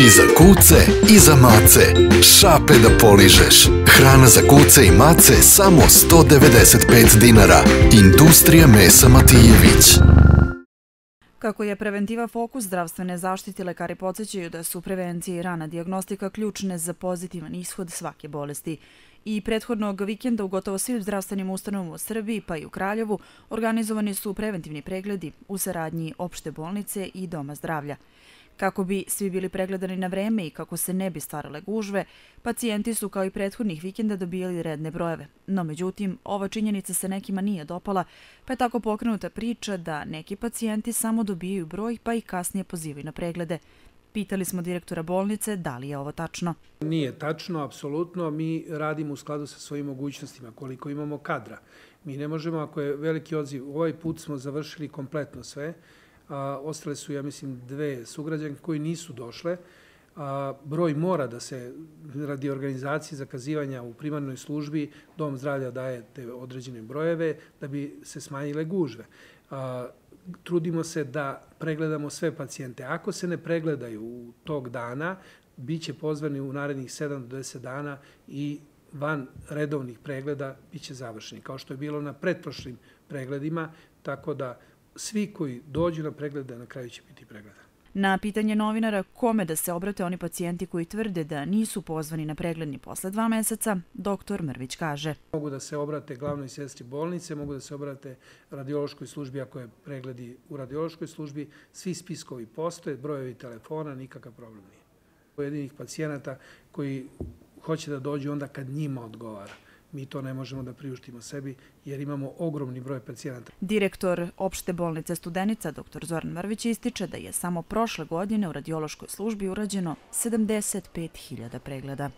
I za kuce i za mace. Šape da poližeš. Hrana za kuce i mace samo 195 dinara. Industrija mesa Matijević. Kako je preventiva fokus zdravstvene zaštite, lekari podsjećaju da su prevencija i rana diagnostika ključne za pozitivan ishod svake bolesti. I prethodnog vikenda u gotovo svim zdravstvenim ustanovom u Srbiji pa i u Kraljevu organizovani su preventivni pregledi u saradnji opšte bolnice i doma zdravlja. Kako bi svi bili pregledani na vreme i kako se ne bi stvarale gužve, pacijenti su kao i prethodnih vikenda dobijali redne brojeve. No međutim, ova činjenica se nekima nije dopala, pa je tako pokrenuta priča da neki pacijenti samo dobijaju broj pa i kasnije pozivaju na preglede. Pitali smo direktora bolnice da li je ovo tačno. Nije tačno, apsolutno. Mi radimo u skladu sa svojim mogućnostima koliko imamo kadra. Mi ne možemo, ako je veliki odziv, ovaj put smo završili kompletno sve, a, ostale su, ja mislim, dve sugrađanke koji nisu došle. A, broj mora da se radi organizacije zakazivanja u primarnoj službi, Dom zdravlja daje te određene brojeve da bi se smanjile gužve. A, trudimo se da pregledamo sve pacijente. Ako se ne pregledaju u tog dana, bit će pozvani u narednih 7 do 10 dana i van redovnih pregleda bit će završeni, kao što je bilo na pretprošlim pregledima, tako da svi koji dođu na preglede, na kraju će biti pregleda. Na pitanje novinara kome da se obrate oni pacijenti koji tvrde da nisu pozvani na pregledni posle dva meseca, doktor Mrvić kaže. Mogu da se obrate glavnoj sestri bolnice, mogu da se obrate radiološkoj službi ako je pregledi u radiološkoj službi. Svi spiskovi postoje, brojevi telefona, nikakav problem nije. Pojedinih pacijenata koji hoće da dođu onda kad njima odgovara mi to ne možemo da priuštimo sebi jer imamo ogromni broj pacijenata. Direktor opšte bolnice Studenica, dr. Zoran Mrvić, ističe da je samo prošle godine u radiološkoj službi urađeno 75.000 pregleda.